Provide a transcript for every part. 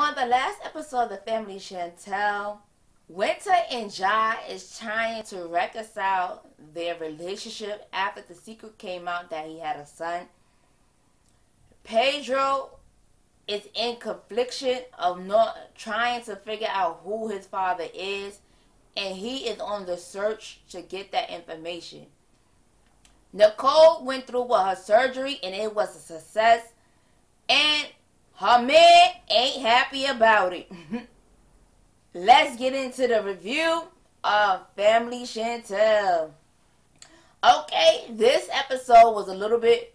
On the last episode of the Family Chantel, Winter and Jah is trying to reconcile their relationship after the secret came out that he had a son. Pedro is in confliction of not trying to figure out who his father is, and he is on the search to get that information. Nicole went through with her surgery and it was a success, and her man ain't happy about it. Let's get into the review of Family Chantel. Okay, this episode was a little bit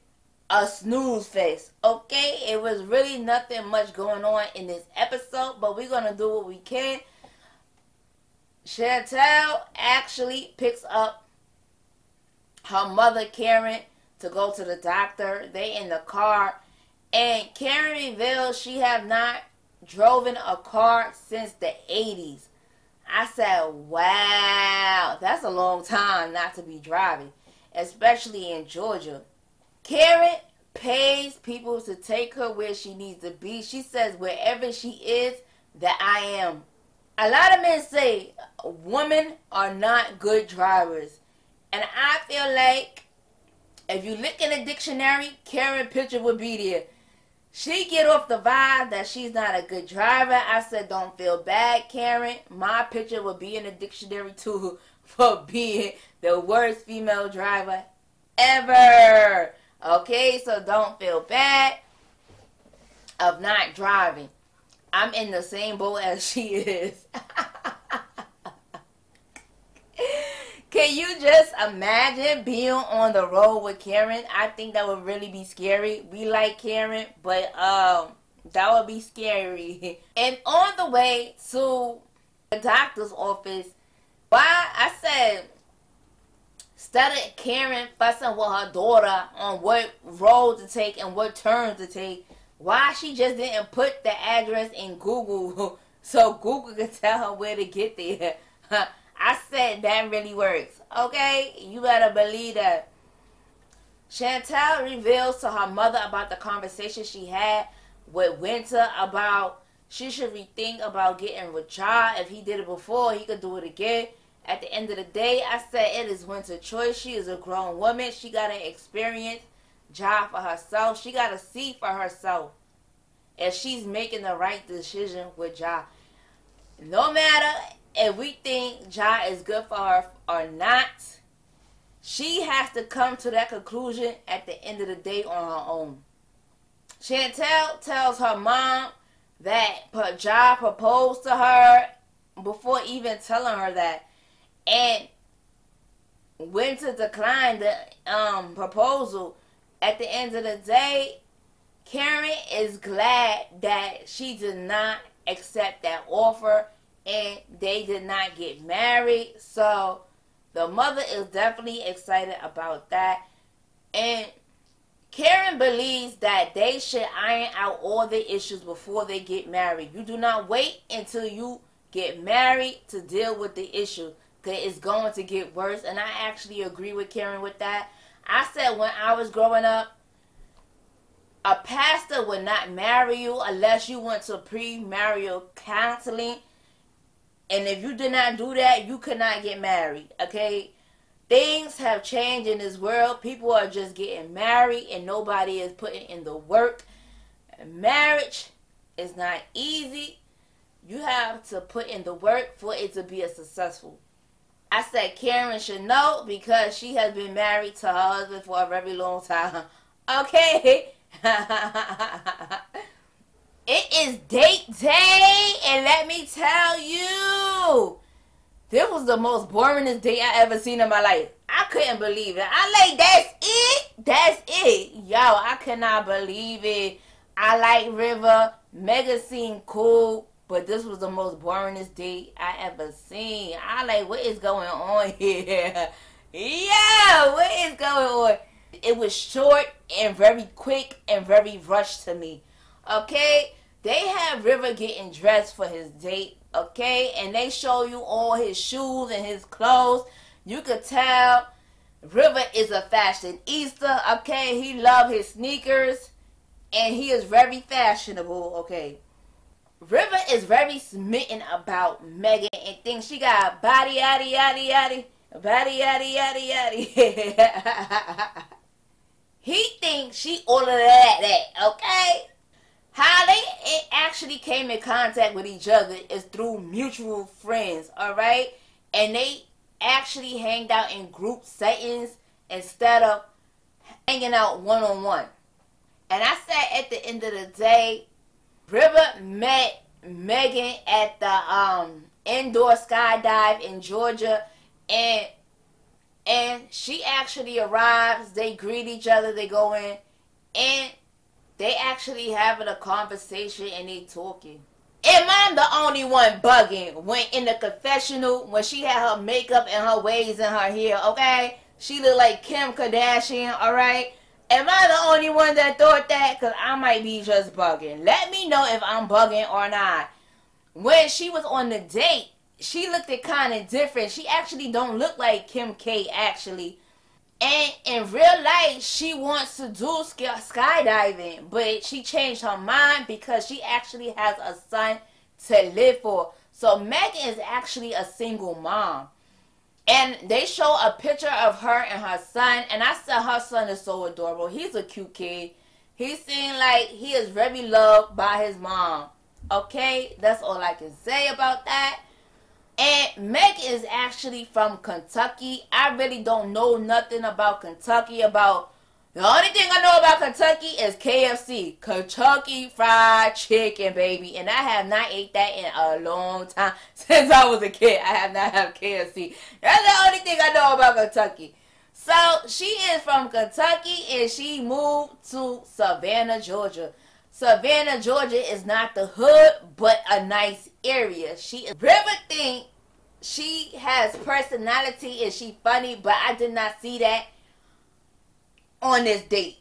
a snooze face. Okay, it was really nothing much going on in this episode, but we're gonna do what we can. Chantel actually picks up her mother Karen to go to the doctor. They in the car, and Karen reveals she have not driven a car since the 80s. I said, wow, that's a long time not to be driving, especially in Georgia. Karen pays people to take her where she needs to be. She says, wherever she is, that I am. A lot of men say women are not good drivers. And I feel like if you look in a dictionary, Karen picture would be there. She get off the vibe that she's not a good driver. I said, don't feel bad, Karen. My picture will be in the dictionary too for being the worst female driver ever. Okay, so don't feel bad of not driving. I'm in the same boat as she is. Can you just imagine being on the road with Karen? I think that would really be scary. We like Karen, but um that would be scary. And on the way to the doctor's office, why I said of Karen fussing with her daughter on what road to take and what turns to take, why she just didn't put the address in Google so Google could tell her where to get there. I said that really works. Okay? You better believe that. Chantel reveals to her mother about the conversation she had with Winter about she should rethink about getting with Jah. If he did it before, he could do it again. At the end of the day, I said it is Winter's choice. She is a grown woman. She got to experience Jah for herself. She got to see for herself if she's making the right decision with Jah. No matter if we think Jah is good for her or not, she has to come to that conclusion at the end of the day on her own. Chantel tells her mom that Jah proposed to her before even telling her that, and went to decline the um, proposal. At the end of the day, Karen is glad that she did not accept that offer and they did not get married. So the mother is definitely excited about that. And Karen believes that they should iron out all the issues before they get married. You do not wait until you get married to deal with the issue because it's going to get worse. And I actually agree with Karen with that. I said when I was growing up, a pastor would not marry you unless you went to pre-marital counseling and if you did not do that, you could not get married. Okay? Things have changed in this world. People are just getting married and nobody is putting in the work. Marriage is not easy. You have to put in the work for it to be a successful. I said Karen should know because she has been married to her husband for a very long time. Okay? It is date day, and let me tell you, this was the most boringest date I ever seen in my life. I couldn't believe it. I like that's it. That's it. Yo, I cannot believe it. I like River. Mega seemed cool, but this was the most boringest date I ever seen. I like what is going on here. yeah, what is going on? It was short and very quick and very rushed to me. Okay? They have River getting dressed for his date, okay? And they show you all his shoes and his clothes. You could tell River is a fashionista, okay? He love his sneakers and he is very fashionable, okay? River is very smitten about Megan and thinks she got body yaddy yaddy yaddy body yaddy yaddy yaddy. he thinks she all of that that okay. How they actually came in contact with each other is through mutual friends, all right, and they actually hanged out in group settings instead of hanging out one on one. And I said at the end of the day, River met Megan at the um, indoor skydive in Georgia, and and she actually arrives. They greet each other. They go in, and they actually having a conversation and they talking. Am I the only one bugging when in the confessional when she had her makeup and her waves and her hair? Okay, she looked like Kim Kardashian. All right. Am I the only one that thought that? Because I might be just bugging. Let me know if I'm bugging or not. When she was on the date, she looked it kind of different. She actually don't look like Kim K actually. And in real life, she wants to do skydiving, but she changed her mind because she actually has a son to live for. So Megan is actually a single mom. And they show a picture of her and her son, and I said her son is so adorable. He's a cute kid. He seems like he is very loved by his mom. Okay, that's all I can say about that. And Meg is actually from Kentucky. I really don't know nothing about Kentucky. About the only thing I know about Kentucky is KFC, Kentucky Fried Chicken, baby. And I have not ate that in a long time since I was a kid. I have not had KFC. That's the only thing I know about Kentucky. So she is from Kentucky and she moved to Savannah, Georgia. Savannah, Georgia is not the hood, but a nice area. She is River think she has personality and she funny, but I did not see that on this date.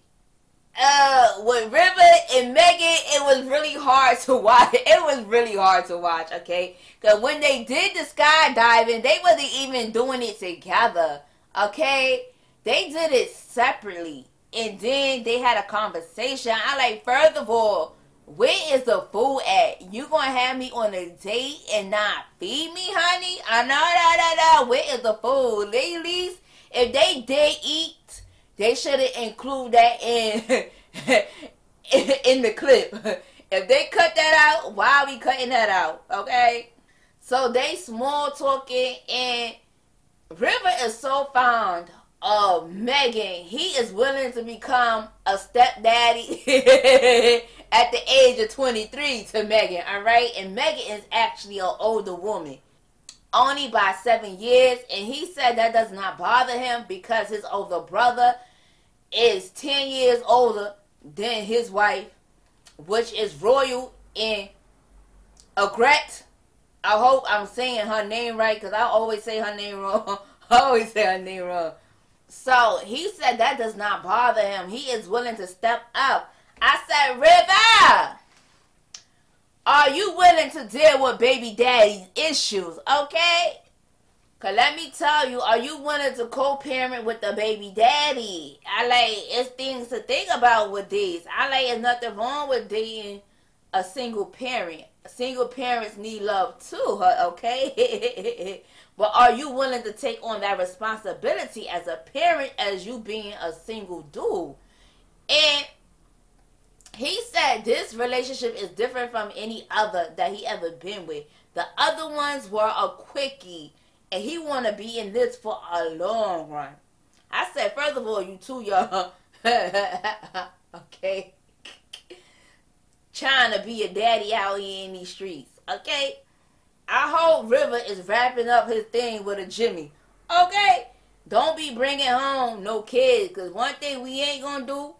Uh, with River and Megan, it was really hard to watch. It was really hard to watch, okay? Because when they did the skydiving, they wasn't even doing it together, okay? They did it separately and then they had a conversation. I like, first of all, where is the food at? You gonna have me on a date and not feed me, honey? I know that, that, that. Where is the food, ladies? If they did eat, they should have include that in in the clip. If they cut that out, why are we cutting that out? Okay. So they small talking and River is so fond of Megan, he is willing to become a stepdaddy at the age of 23 to Megan, all right? And Megan is actually an older woman, only by seven years. And he said that does not bother him because his older brother is 10 years older than his wife, which is Royal in Agret. I hope I'm saying her name right because I always say her name wrong. I always say her name wrong. So he said that does not bother him. He is willing to step up. I said, River, are you willing to deal with baby daddy's issues? Okay? Cause let me tell you, are you willing to co-parent with the baby daddy? I like it's things to think about with these. I like it's nothing wrong with being a single parent. Single parents need love too, okay? But are you willing to take on that responsibility as a parent as you being a single dude? And he said this relationship is different from any other that he ever been with. The other ones were a quickie, and he want to be in this for a long run. I said, first of all, you too young. okay. Trying to be a daddy out here in these streets. Okay. I hope River is wrapping up his thing with a Jimmy. Okay? Don't be bringing home no kids. Because one thing we ain't going to do,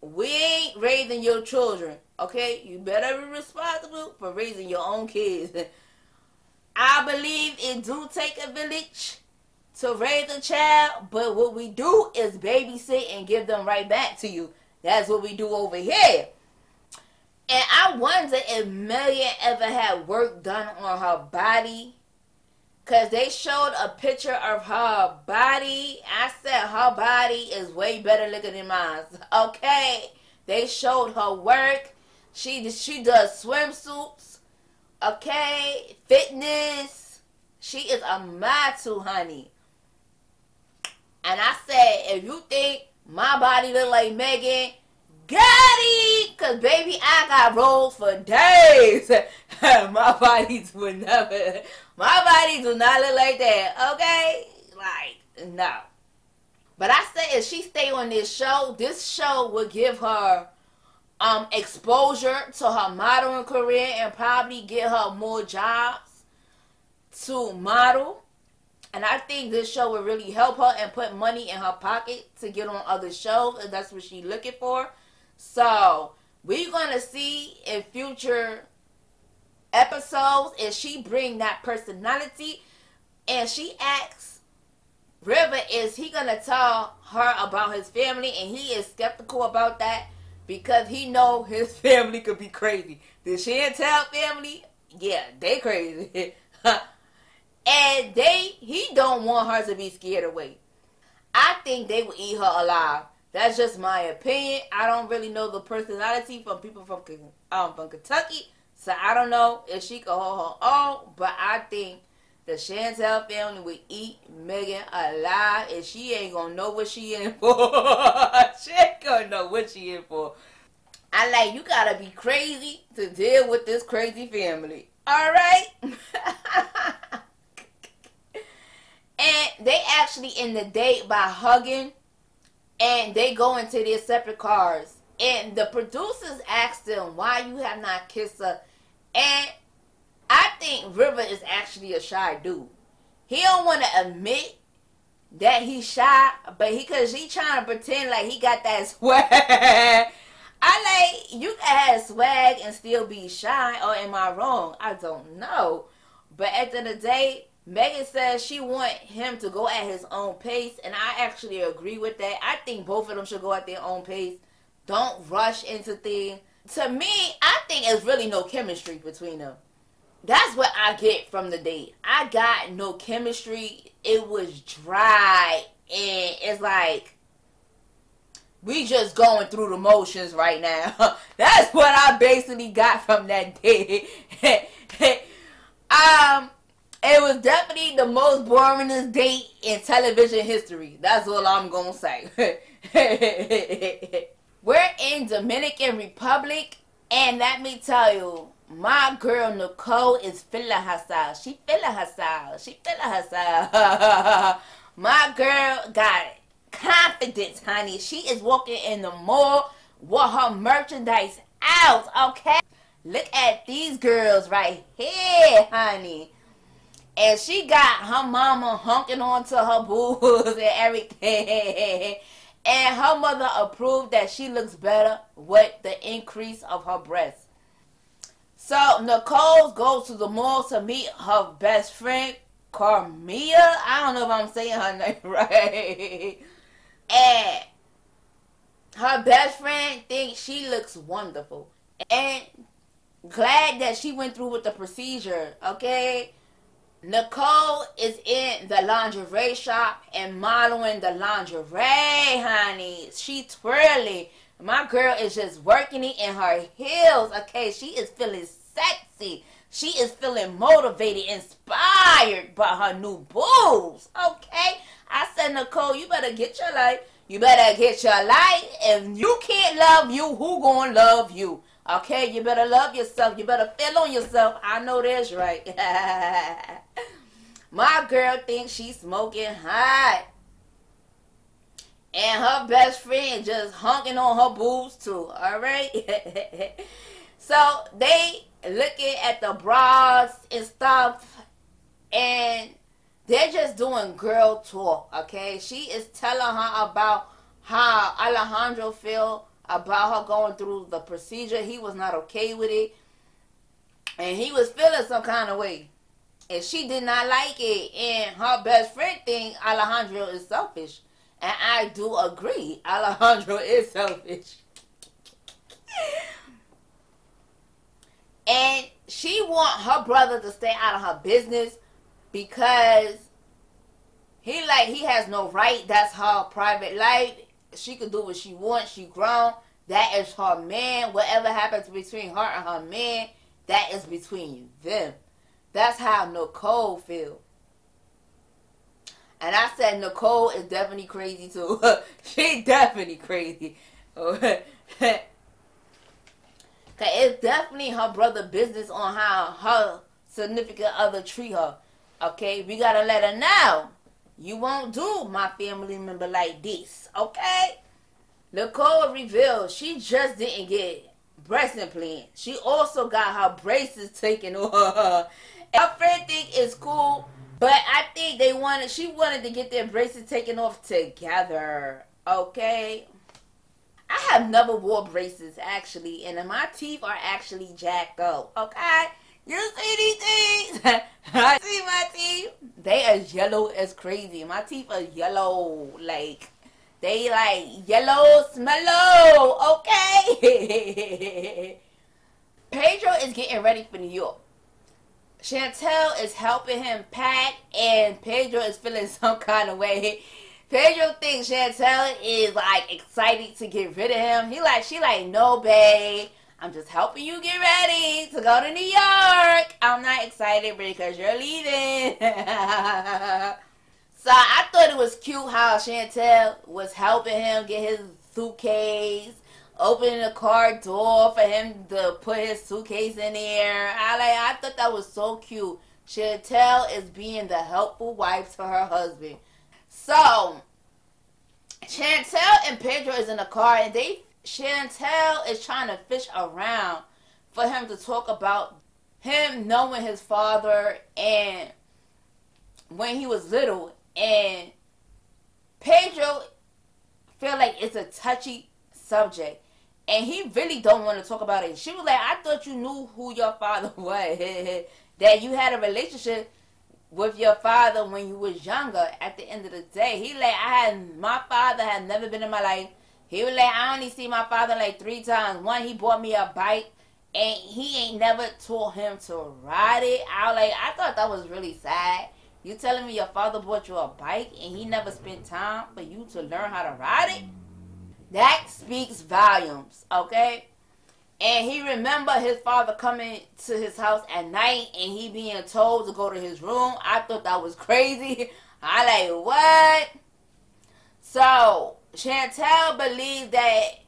we ain't raising your children. Okay? You better be responsible for raising your own kids. I believe it do take a village to raise a child. But what we do is babysit and give them right back to you. That's what we do over here. And I wonder if Megan ever had work done on her body. Cause they showed a picture of her body. I said her body is way better looking than mine. Okay. They showed her work. She she does swimsuits, okay, fitness. She is a matu, honey. And I said, if you think my body look like Megan, got it! Cause baby, I got rolls for days. my body would never, my body do not look like that, okay? Like, no. But I say if she stay on this show, this show would give her um exposure to her modeling career and probably get her more jobs to model. And I think this show would really help her and put money in her pocket to get on other shows if that's what she's looking for. So we're gonna see in future episodes if she bring that personality and she acts River is he gonna tell her about his family and he is skeptical about that because he know his family could be crazy. The Chantel family, yeah, they crazy. and they he don't want her to be scared away. I think they will eat her alive. That's just my opinion. I don't really know the personality from people from um from Kentucky, so I don't know if she can hold her own. But I think the Chantel family would eat Megan alive, and she ain't gonna know what she in for. she ain't gonna know what she in for. I like you gotta be crazy to deal with this crazy family. All right. and they actually in the date by hugging, and they go into their separate cars. And the producers asked them why you have not kissed her, and I think River is actually a shy dude. He don't want to admit that he's shy, but he cause he trying to pretend like he got that swag. I like you can have swag and still be shy, or am I wrong? I don't know. But at the end of the day, Megan says she want him to go at his own pace, and I actually agree with that. I think both of them should go at their own pace. Don't rush into things. To me, I think there's really no chemistry between them that's what I get from the date. I got no chemistry. It was dry. And it's like, we just going through the motions right now. that's what I basically got from that date. um, it was definitely the most boringest date in television history. That's all I'm gonna say. We're in Dominican Republic, and let me tell you, my girl Nicole is feeling herself. She feeling herself. She feeling herself. My girl got confidence, honey. She is walking in the mall with her merchandise out, okay? Look at these girls right here, honey. And she got her mama honking onto her boobs and everything. And her mother approved that she looks better with the increase of her breasts. So Nicole goes to the mall to meet her best friend, Carmia. I don't know if I'm saying her name right. And her best friend thinks she looks wonderful. And glad that she went through with the procedure, okay? Nicole is in the lingerie shop and modeling the lingerie, honey. She twirling. My girl is just working it in her heels. Okay, she is feeling sexy. She is feeling motivated, inspired by her new boobs. Okay, I said, Nicole, you better get your life. You better get your life. If you can't love you, who gonna love you? Okay, you better love yourself. You better feel on yourself. I know that's right. My girl thinks she's smoking hot and her best friend just honking on her boobs too. All right. so they looking at the bras and stuff, and they're just doing girl talk. Okay. She is telling her about how Alejandro feel about her going through the procedure. He was not okay with it, and he was feeling some kind of way. And she did not like it, and her best friend think Alejandro is selfish. And I do agree, Alejandro is selfish. and she want her brother to stay out of her business because he like he has no right. That's her private life. She can do what she wants. She grown. that is her man. Whatever happens between her and her man, that is between them. That's how Nicole feel. And I said Nicole is definitely crazy too. she definitely crazy. Cause it's definitely her brother business on how her significant other treat her. Okay, we gotta let her know. You won't do my family member like this. Okay? Nicole revealed she just didn't get breast implant. She also got her braces taken off. Her friend think it's cool, but I think they wanted she wanted to get their braces taken off together. Okay. I have never wore braces actually, and my teeth are actually jacked up. Okay. You see these things? I see my teeth. They as yellow as crazy. My teeth are yellow, like they like yellow smello, okay? Pedro is getting ready for New York. Chantel is helping him pack, and Pedro is feeling some kind of way. Pedro thinks Chantel is like excited to get rid of him. He like she like no babe. I'm just helping you get ready to go to New York. I'm not excited because you're leaving. So I thought it was cute how Chantel was helping him get his suitcase, opening the car door for him to put his suitcase in there. I like I thought that was so cute. Chantel is being the helpful wife to her husband. So Chantel and Pedro is in the car and they Chantel is trying to fish around for him to talk about him knowing his father and when he was little and Pedro feel like it's a touchy subject. And he really don't want to talk about it. She was like, I thought you knew who your father was. that you had a relationship with your father when you was younger. At the end of the day, he like I had my father had never been in my life. He was like I only see my father like three times. One, he bought me a bike, and he ain't never taught him to ride it. I was like I thought that was really sad. You telling me your father bought you a bike and he never spent time for you to learn how to ride it? That speaks volumes, okay? And he remember his father coming to his house at night and he being told to go to his room. I thought that was crazy. I like what? So Chantel believes that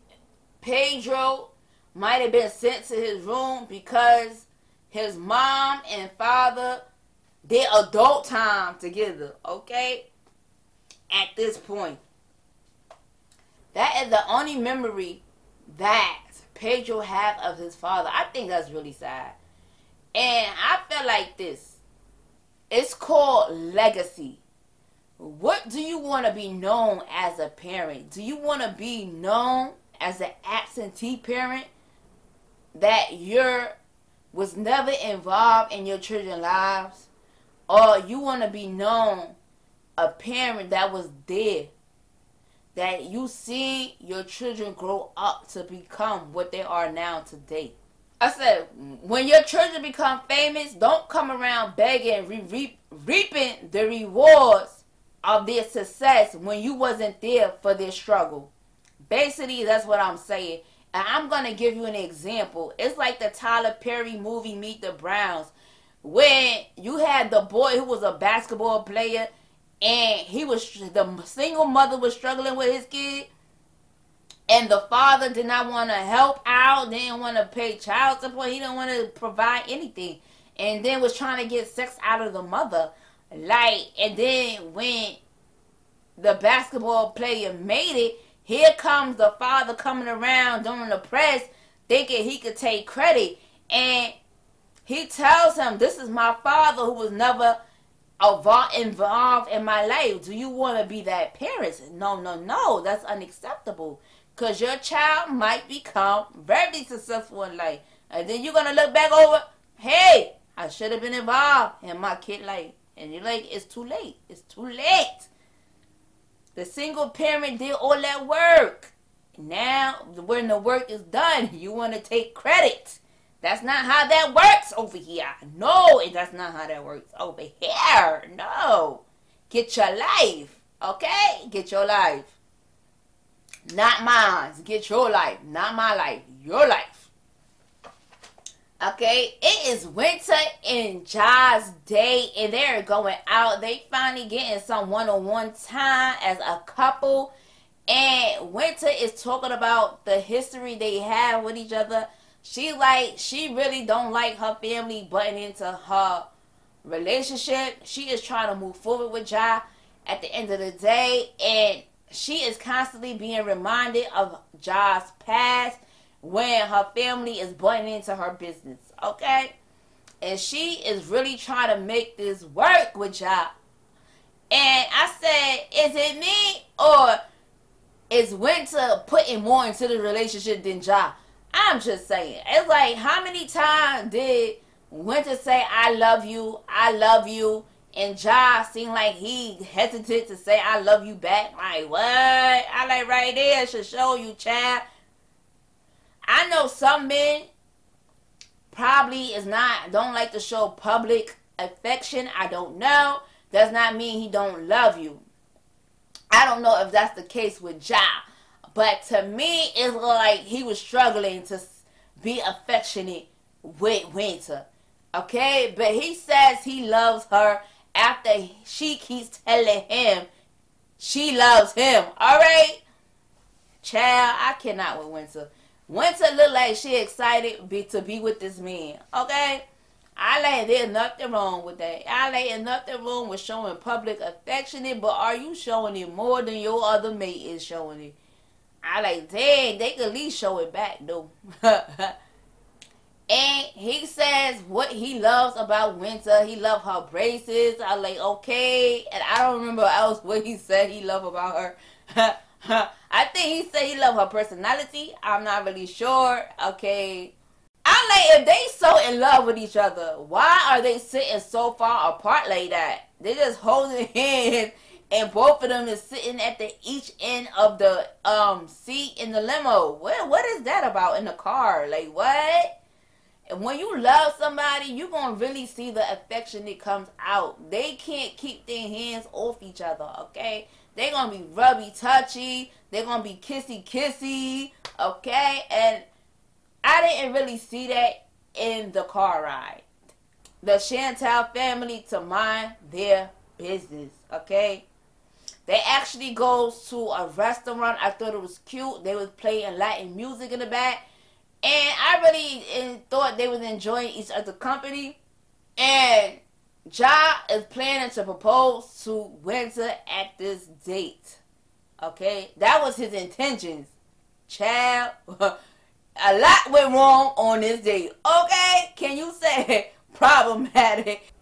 Pedro might have been sent to his room because his mom and father their adult time together, okay? At this point. That is the only memory that Pedro have of his father. I think that's really sad. And I feel like this. It's called legacy. What do you want to be known as a parent? Do you want to be known as an absentee parent that you're was never involved in your children's lives? or you want to be known a parent that was there that you see your children grow up to become what they are now today. I said, when your children become famous, don't come around begging, re- reaping the rewards of their success when you wasn't there for their struggle. Basically, that's what I'm saying. And I'm going to give you an example. It's like the Tyler Perry movie, Meet the Browns when you had the boy who was a basketball player and he was the single mother was struggling with his kid and the father did not want to help out didn't want to pay child support he didn't want to provide anything and then was trying to get sex out of the mother like and then when the basketball player made it here comes the father coming around during the press thinking he could take credit and he tells him, This is my father who was never involved in my life. Do you want to be that parent? No, no, no. That's unacceptable. Because your child might become very successful in life. And then you're going to look back over, hey, I should have been involved in my kid life. And you're like, it's too late. It's too late. The single parent did all that work. Now, when the work is done, you want to take credit. That's not how that works over here. No, that's not how that works over here. No. Get your life. Okay? Get your life. Not mine. Get your life. Not my life. Your life. Okay, it is winter in Jah's day, and they're going out. They finally getting some one-on-one time as a couple. And Winter is talking about the history they have with each other. She like she really don't like her family butting into her relationship. She is trying to move forward with Jah at the end of the day, and she is constantly being reminded of Jah's past when her family is butting into her business. Okay, and she is really trying to make this work with Jah. And I said, is it me or is Winter putting more into the relationship than Jah? I'm just saying. It's like how many times did Winter say I love you, I love you, and Jah seemed like he hesitated to say I love you back. Like what? I like right there should show you, Chad. I know some men probably is not don't like to show public affection. I don't know. Does not mean he don't love you. I don't know if that's the case with Jah, but to me, it's like he was struggling to be affectionate with Winter. Okay, but he says he loves her after she keeps telling him she loves him. All right, child, I cannot with Winter. Winter look like she excited be, to be with this man. Okay. I like there's nothing wrong with that. I like nothing wrong with showing public affection, but are you showing it more than your other mate is showing it? I like, dang, they could at least show it back though. and he says what he loves about Winter. He loves her braces. I like, okay. And I don't remember else what he said he loved about her. I think he said he loved her personality. I'm not really sure. Okay. I'm like, if they so in love with each other, why are they sitting so far apart like that? They just holding hands, and both of them is sitting at the each end of the um seat in the limo. What what is that about in the car? Like what? And when you love somebody, you gonna really see the affection that comes out. They can't keep their hands off each other, okay? They gonna be rubby touchy. They're gonna be kissy kissy, okay? And I didn't really see that in the car ride. The Chantel family to mind their business, okay? They actually goes to a restaurant. I thought it was cute. They was playing Latin music in the back. And I really eh, thought they was enjoying each other's company. And Jah is planning to propose to Winter at this date. Okay? That was his intentions. Child. a lot went wrong on this date. Okay, can you say problematic?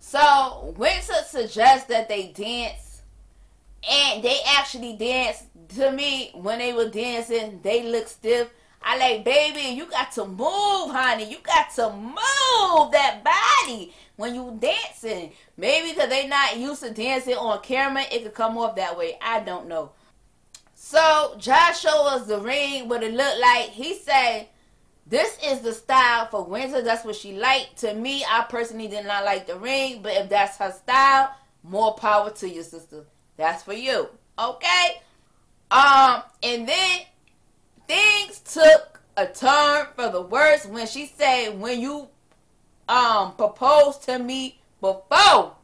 So Winter suggests that they dance, and they actually dance. To me, when they were dancing, they look stiff. I like, baby, you got to move, honey. You got to move that body when you dancing. Maybe because they not used to dancing on camera, it could come off that way. I don't know. So Jah showed us the ring, what it looked like. He said, this is the style for Winter. That's what she liked. To me, I personally did not like the ring, but if that's her style, more power to your sister. That's for you. Okay? Um, and then things took a turn for the worse when she said, when you um proposed to me before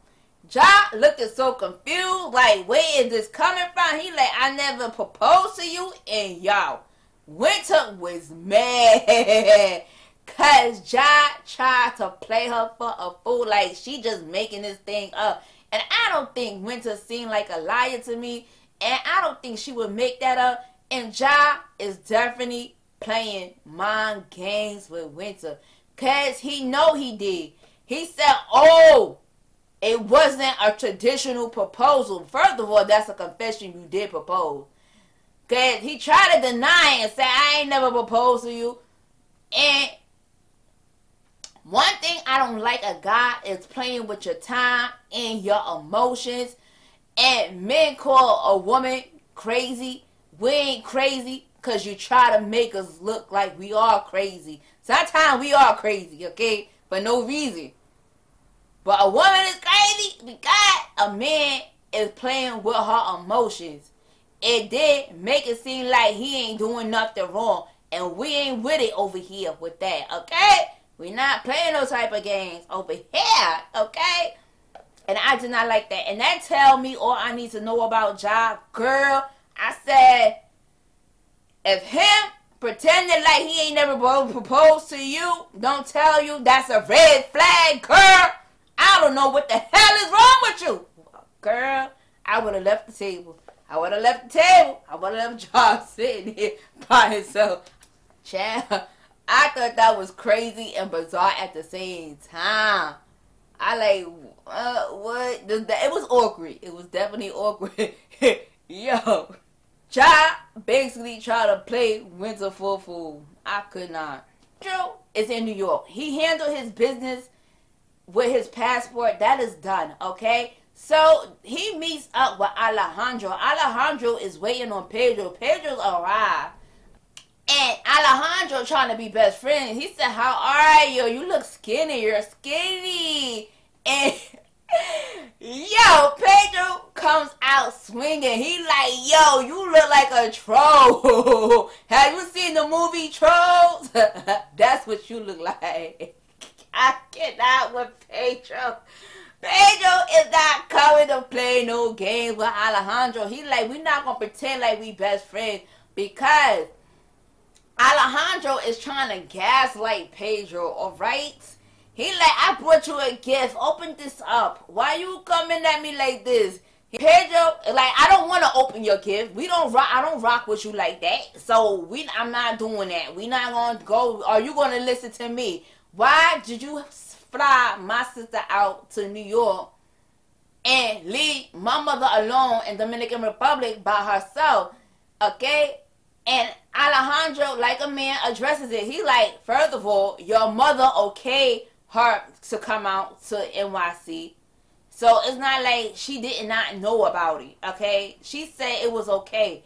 Jah looking so confused, like where is this coming from? He like, I never proposed to you, and y'all, Winter was mad. Cause Jah tried to play her for a fool, like she just making this thing up. And I don't think Winter seemed like a liar to me. And I don't think she would make that up. And Jah is definitely playing mind games with Winter. Cause he know he did. He said, oh, it wasn't a traditional proposal. First of all, that's a confession you did propose. Cause he tried to deny and say, I ain't never proposed to you. And one thing I don't like a guy is playing with your time and your emotions. And men call a woman crazy. We ain't crazy because you try to make us look like we are crazy. Sometimes we are crazy, okay? For no reason. But a woman is crazy because a man is playing with her emotions. it did make it seem like he ain't doing nothing wrong. And we ain't with it over here with that, okay? we not playing those type of games over here, okay? And I did not like that. And that tell me all I need to know about job. Girl, I said, if him pretending like he ain't never proposed to you, don't tell you that's a red flag, girl. I don't know what the hell is wrong with you. Girl, I would have left the table. I would have left the table. I would have left Jah sitting here by himself. Chad, I thought that was crazy and bizarre at the same time. I like, uh, what? It was awkward. It was definitely awkward. Yo. Jah basically try to play Winter for fool. I could not. Joe is in New York. He handled his business with his passport. That is done, okay? So he meets up with Alejandro. Alejandro is waiting on Pedro. Pedro's arrived. And Alejandro trying to be best friend. He said, How are you? You look skinny. You're skinny. And Yo, Pedro comes out swinging. He like, yo, you look like a troll. Have you seen the movie Trolls? That's what you look like. I cannot with Pedro. Pedro is not coming to play no games with Alejandro. He like, we not gonna pretend like we best friends because Alejandro is trying to gaslight Pedro, alright? He like, I brought you a gift. Open this up. Why you coming at me like this? Pedro, like I don't want to open your gift. We don't rock. I don't rock with you like that. So we, I'm not doing that. We not gonna go. Are you gonna listen to me? Why did you fly my sister out to New York and leave my mother alone in Dominican Republic by herself? Okay, and Alejandro, like a man, addresses it. He like, first of all, your mother okay her to come out to NYC. So it's not like she did not know about it, okay? She said it was okay.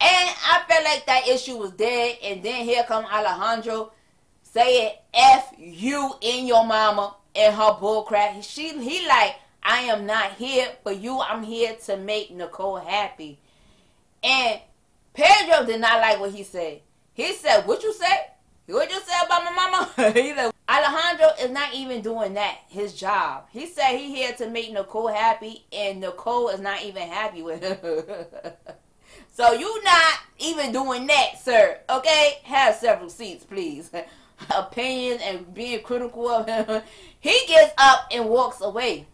And I felt like that issue was dead. And then here come Alejandro saying F you in your mama and her bullcrap. She he like, I am not here for you. I'm here to make Nicole happy. And Pedro did not like what he said. He said, What you say? What you say about my mama? he said, Alejandro is not even doing that, his job. He said he here to make Nicole happy, and Nicole is not even happy with him. so you not even doing that, sir. Okay? Have several seats, please. Opinions and being critical of him. he gets up and walks away.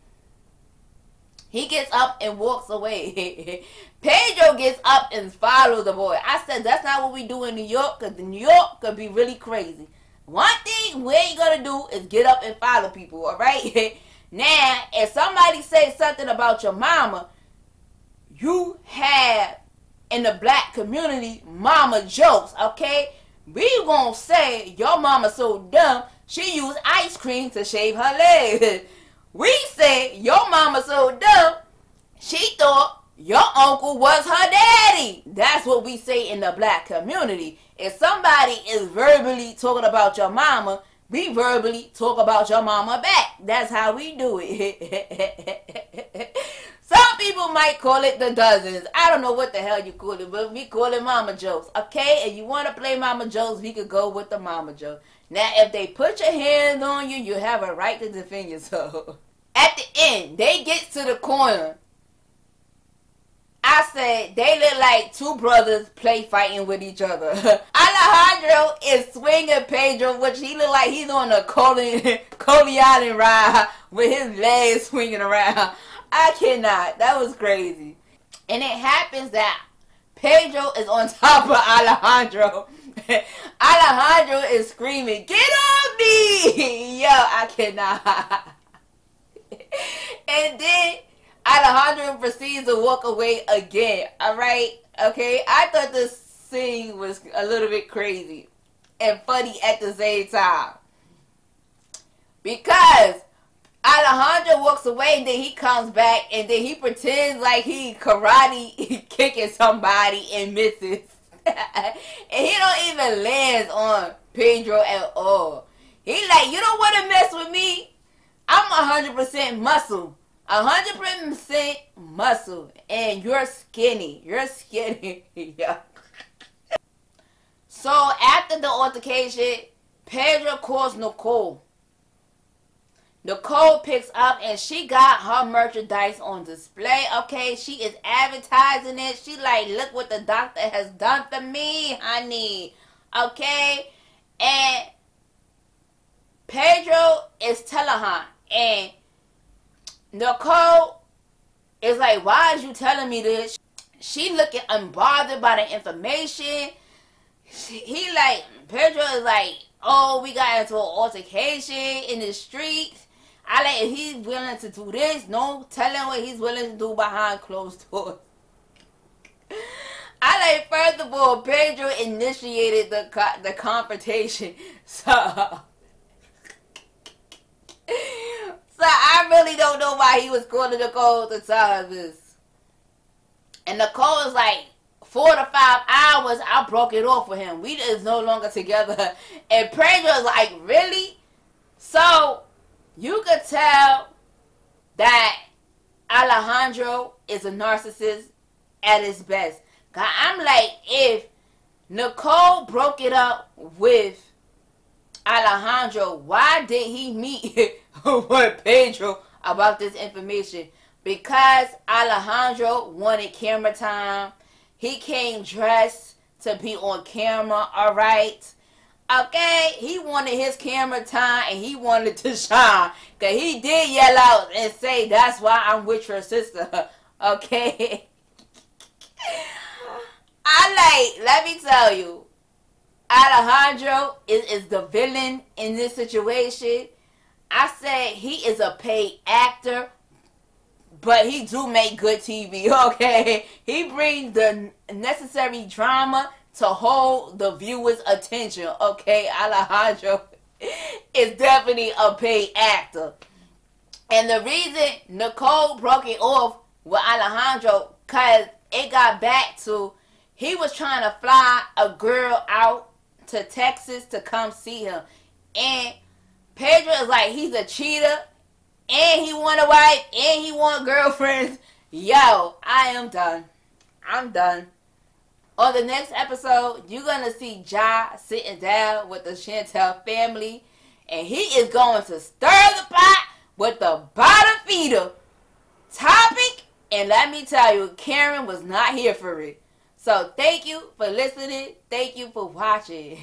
He gets up and walks away. Pedro gets up and follows the boy. I said that's not what we do in New York, because New York could be really crazy. One thing we ain't gonna do is get up and follow people, alright? now, if somebody says something about your mama, you have in the black community mama jokes, okay? We gonna say your mama so dumb she used ice cream to shave her legs. we say your mama so dumb she thought your uncle was her daddy. That's what we say in the black community. If somebody is verbally talking about your mama, we verbally talk about your mama back. That's how we do it. Some people might call it the dozens. I don't know what the hell you call it, but we call it mama jokes. Okay? And you want to play mama jokes, we could go with the mama joke. Now, if they put your hands on you, you have a right to defend yourself. At the end, they get to the corner I said they look like two brothers play fighting with each other. Alejandro is swinging Pedro, which he look like he's on a Corleone ride with his legs swinging around. I cannot. That was crazy. And it happens that Pedro is on top of Alejandro. Alejandro is screaming, "Get off me!" Yo, I cannot. and then Alejandro proceeds to walk away again. All right, okay. I thought this scene was a little bit crazy and funny at the same time because Alejandro walks away and then he comes back and then he pretends like he karate kicking somebody and misses. and he don't even lands on Pedro at all. He like, you don't want to mess with me? I'm 100% muscle. Hundred percent muscle, and you're skinny. You're skinny. yeah. So after the altercation, Pedro calls Nicole. Nicole picks up and she got her merchandise on display. Okay, she is advertising it. She like, look what the doctor has done for me, honey. Okay, and Pedro is telling her, and Nicole is like, why is you telling me this? She looking unbothered by the information. He like, Pedro is like, oh, we got into an altercation in the streets. I like, if he's willing to do this, no telling what he's willing to do behind closed doors. I like, first of all, Pedro initiated the the confrontation, so so I really don't know why he was calling Nicole her this. And Nicole is like, four to five hours, I broke it off with him. We is no longer together. And Pedro is like, really? So you could tell that Alejandro is a narcissist at his best. I'm like, if Nicole broke it up with Alejandro, why did he meet with Pedro about this information? Because Alejandro wanted camera time. He came dressed to be on camera, alright? Okay, he wanted his camera time and he wanted to shine. Cause he did yell out and say, that's why I'm with your sister. Okay. I like, let me tell you, Alejandro is, is the villain in this situation. I say he is a paid actor, but he do make good TV, okay? He brings the necessary drama to hold the viewer's attention, okay? Alejandro is definitely a paid actor. And the reason Nicole broke it off with Alejandro, because it got back to he was trying to fly a girl out to Texas to come see him. And Pedro is like, he's a cheater, and he want a wife, and he want girlfriends. Yo, I am done. I'm done. On the next episode, you're gonna see Jah sitting down with the Chantel family, and he is going to stir the pot with the bottom feeder topic. And let me tell you, Karen was not here for it. So thank you for listening. Thank you for watching.